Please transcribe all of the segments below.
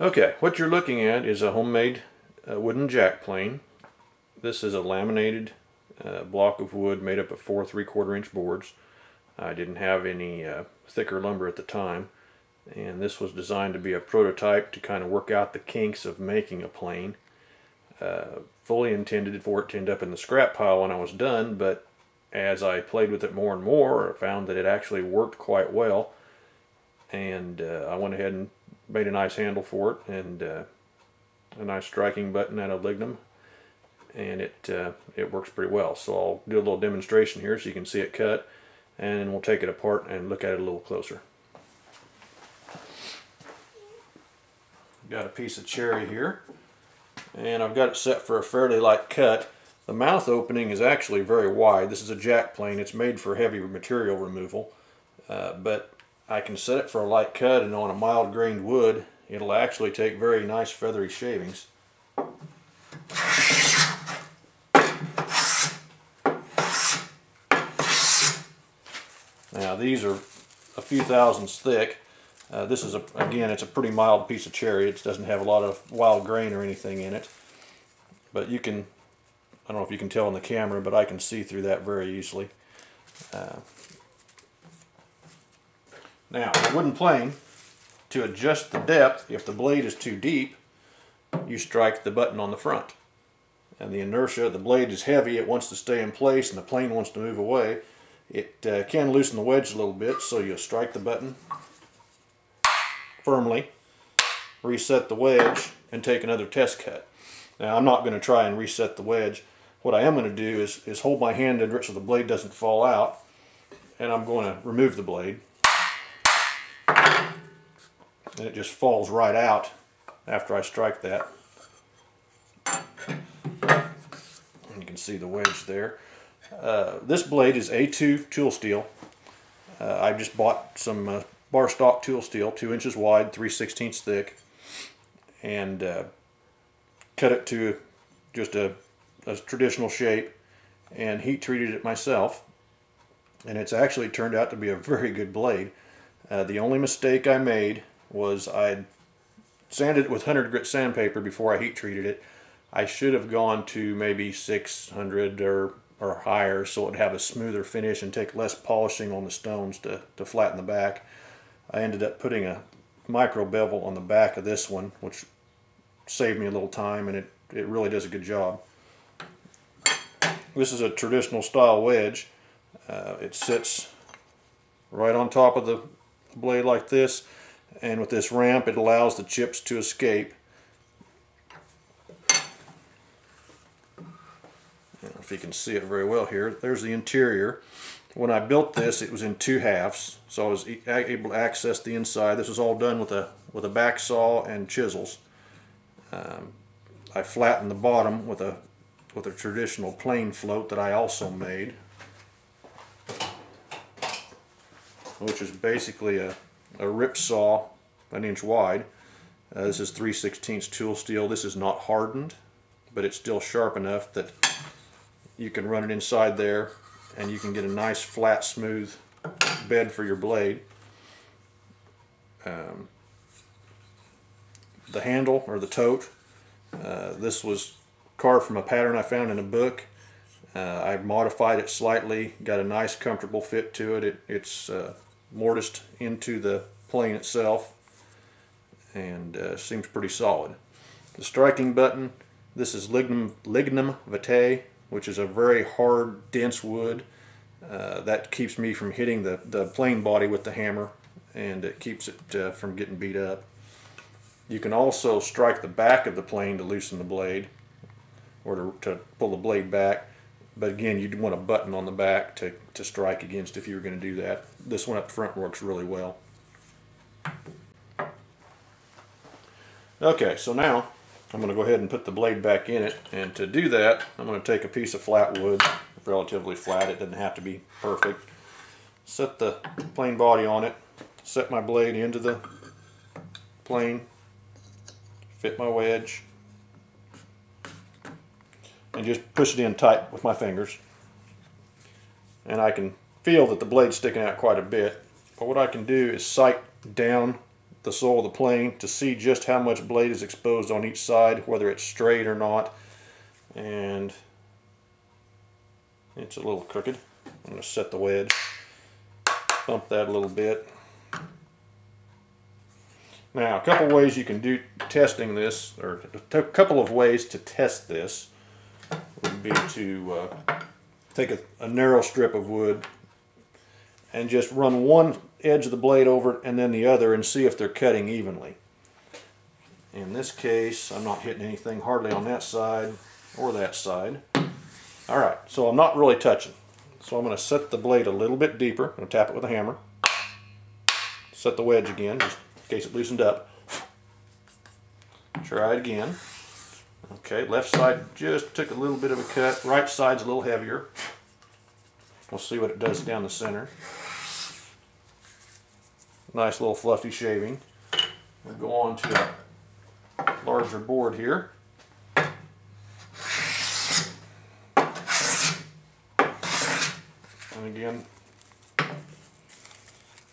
Okay, what you're looking at is a homemade uh, wooden jack plane. This is a laminated uh, block of wood made up of four three-quarter inch boards. I didn't have any uh, thicker lumber at the time and this was designed to be a prototype to kind of work out the kinks of making a plane. Uh, fully intended for it to end up in the scrap pile when I was done, but as I played with it more and more, I found that it actually worked quite well. And uh, I went ahead and made a nice handle for it and uh, a nice striking button out of lignum. And it, uh, it works pretty well. So I'll do a little demonstration here so you can see it cut. And we'll take it apart and look at it a little closer. Got a piece of cherry here and I've got it set for a fairly light cut. The mouth opening is actually very wide. This is a jack plane. It's made for heavy material removal. Uh, but I can set it for a light cut and on a mild grained wood it'll actually take very nice feathery shavings. Now these are a few thousandths thick uh, this is, a again, it's a pretty mild piece of cherry. It doesn't have a lot of wild grain or anything in it. But you can, I don't know if you can tell in the camera, but I can see through that very easily. Uh, now, a wooden plane, to adjust the depth, if the blade is too deep, you strike the button on the front. And the inertia, the blade is heavy, it wants to stay in place, and the plane wants to move away. It uh, can loosen the wedge a little bit, so you strike the button firmly, reset the wedge, and take another test cut. Now I'm not going to try and reset the wedge. What I am going to do is, is hold my hand under it so the blade doesn't fall out, and I'm going to remove the blade. And it just falls right out after I strike that. And you can see the wedge there. Uh, this blade is A2 tool steel. Uh, I just bought some uh, bar stock tool steel, two inches wide, 3 16ths thick, and uh, cut it to just a, a traditional shape and heat treated it myself. And it's actually turned out to be a very good blade. Uh, the only mistake I made was I sanded it with 100 grit sandpaper before I heat treated it. I should have gone to maybe 600 or, or higher so it would have a smoother finish and take less polishing on the stones to, to flatten the back. I ended up putting a micro bevel on the back of this one, which saved me a little time and it, it really does a good job. This is a traditional style wedge. Uh, it sits right on top of the blade like this and with this ramp it allows the chips to escape. if you can see it very well here, there's the interior when I built this, it was in two halves, so I was able to access the inside. This was all done with a with a back saw and chisels. Um, I flattened the bottom with a with a traditional plane float that I also made, which is basically a, a rip saw an inch wide. Uh, this is 3 16 tool steel. This is not hardened, but it's still sharp enough that you can run it inside there and you can get a nice flat smooth bed for your blade. Um, the handle or the tote, uh, this was carved from a pattern I found in a book. Uh, I modified it slightly, got a nice comfortable fit to it. it it's uh, mortised into the plane itself and uh, seems pretty solid. The striking button, this is lignum, lignum vitae which is a very hard, dense wood. Uh, that keeps me from hitting the, the plane body with the hammer and it keeps it uh, from getting beat up. You can also strike the back of the plane to loosen the blade or to, to pull the blade back. But again, you'd want a button on the back to, to strike against if you were going to do that. This one up front works really well. Okay, so now I'm going to go ahead and put the blade back in it and to do that I'm going to take a piece of flat wood relatively flat it doesn't have to be perfect set the plane body on it set my blade into the plane fit my wedge and just push it in tight with my fingers and I can feel that the blade's sticking out quite a bit but what I can do is sight down the sole of the plane to see just how much blade is exposed on each side, whether it's straight or not. And it's a little crooked. I'm going to set the wedge, bump that a little bit. Now, a couple ways you can do testing this, or a couple of ways to test this be to uh, take a, a narrow strip of wood and just run one edge of the blade over it and then the other and see if they're cutting evenly. In this case, I'm not hitting anything hardly on that side or that side. All right, so I'm not really touching. So I'm going to set the blade a little bit deeper. I'm going to tap it with a hammer. Set the wedge again, just in case it loosened up. Try it again. Okay, left side just took a little bit of a cut. Right side's a little heavier. We'll see what it does down the center. Nice little fluffy shaving. We'll go on to a larger board here. And again,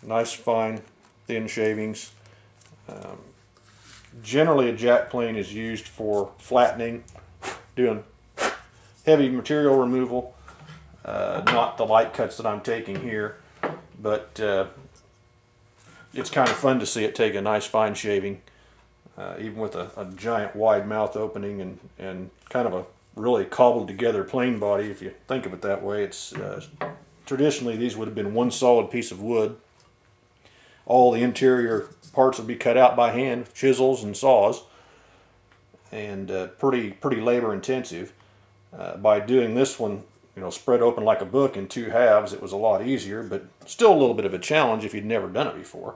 nice fine thin shavings. Um, generally a jack plane is used for flattening, doing heavy material removal, uh, not the light cuts that I'm taking here, but uh, it's kind of fun to see it take a nice fine shaving, uh, even with a, a, giant wide mouth opening and, and kind of a really cobbled together plane body, if you think of it that way. It's uh, Traditionally, these would have been one solid piece of wood. All the interior parts would be cut out by hand, chisels and saws, and uh, pretty pretty labor intensive. Uh, by doing this one, you know, spread open like a book in two halves, it was a lot easier, but still a little bit of a challenge if you'd never done it before.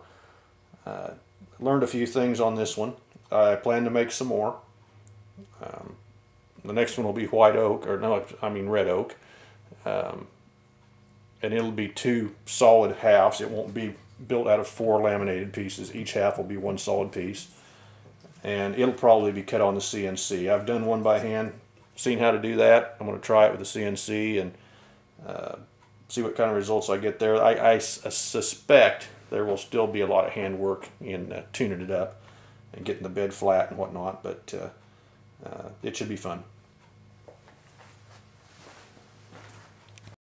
Uh, learned a few things on this one. I plan to make some more. Um, the next one will be white oak, or no, I mean red oak. Um, and it'll be two solid halves. It won't be built out of four laminated pieces. Each half will be one solid piece. And it'll probably be cut on the CNC. I've done one by hand, seen how to do that. I'm going to try it with the CNC and uh, see what kind of results I get there. I, I suspect there will still be a lot of hand work in uh, tuning it up and getting the bed flat and whatnot, but uh, uh it should be fun.